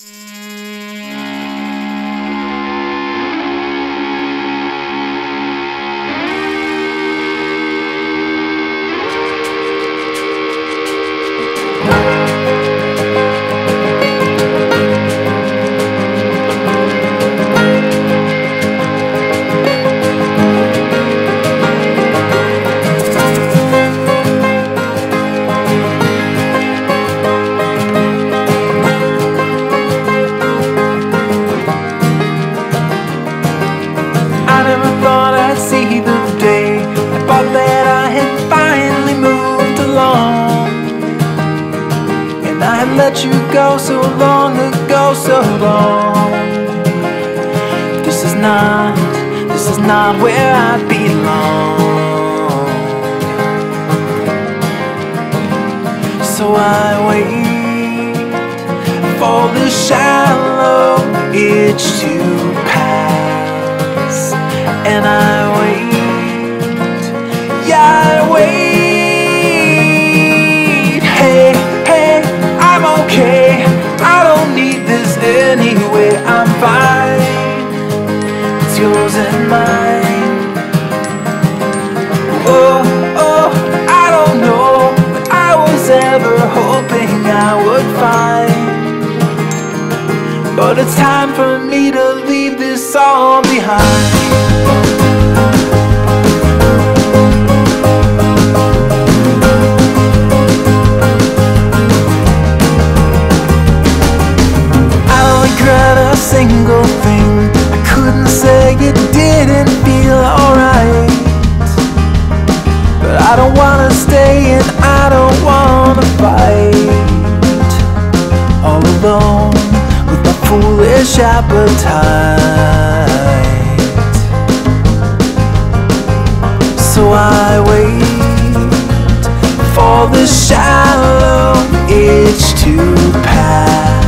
I let you go so long ago, so long. This is not, this is not where I belong. So I wait for the shallow itch to pass. And I But it's time for me to leave this all behind. I don't regret a single thing. I couldn't say it didn't feel alright. But I don't wanna stay and I don't wanna fight all alone foolish appetite. So I wait for the shallow itch to pass,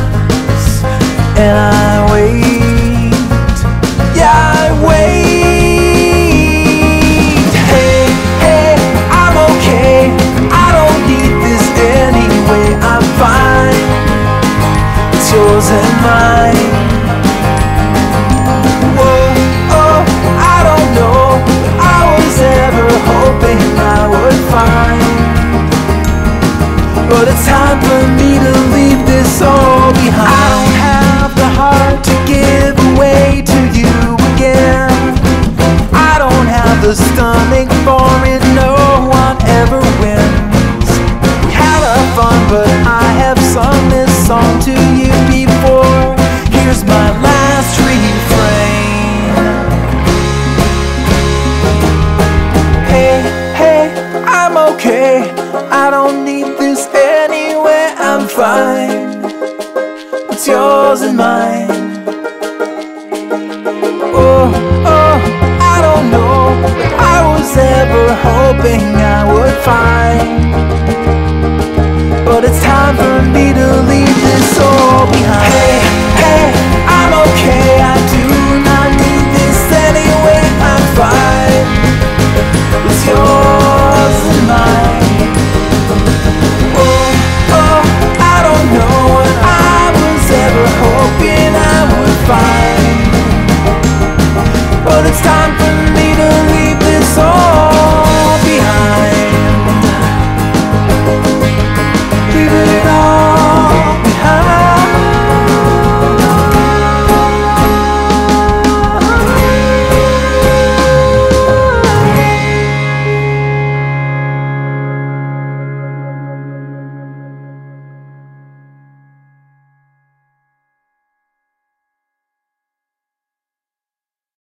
But it's time for me to leave this all behind. I don't have the heart to give away to you again. I don't have the stomach for it, no one ever wins. We had our fun, but I have sung this song to you before. Here's my last refrain. Hey, hey, I'm okay. I don't need it's yours and mine Oh, oh, I don't know But I was ever hoping I would find But it's time for me to leave this all behind hey.